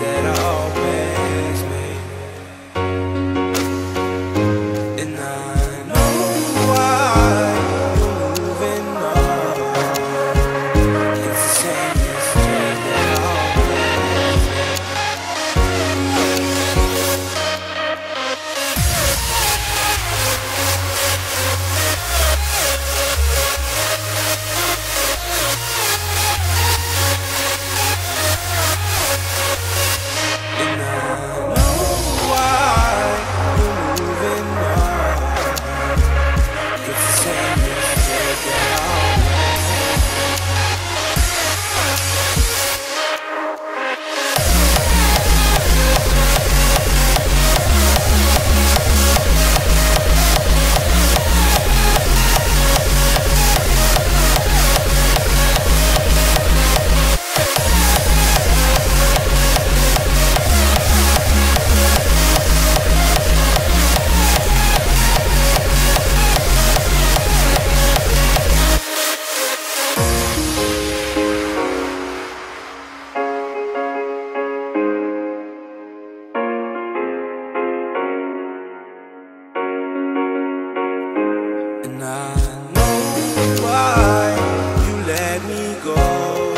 that I I know why you let me go.